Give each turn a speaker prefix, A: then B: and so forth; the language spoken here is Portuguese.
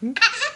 A: Hum?